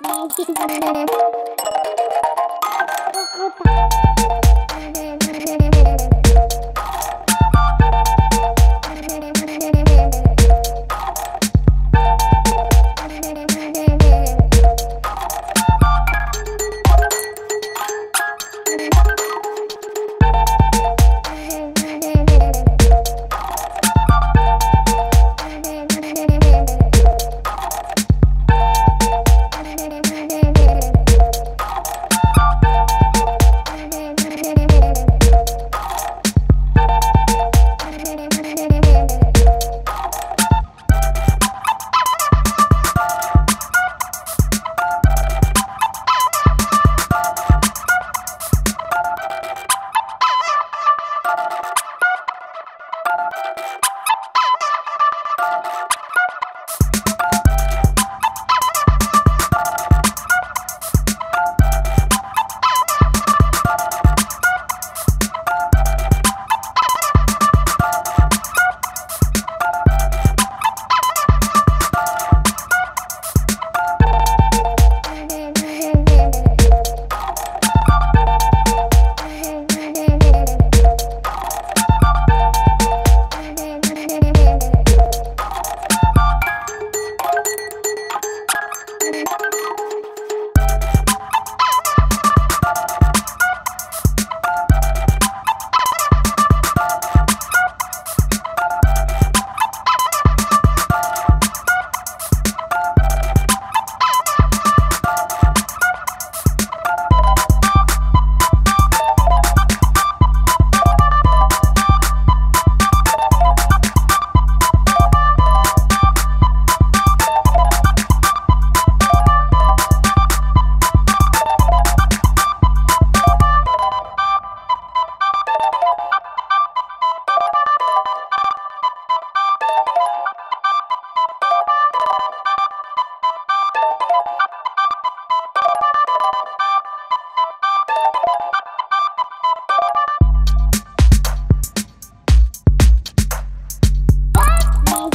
猫咪咪咪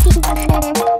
なるほど。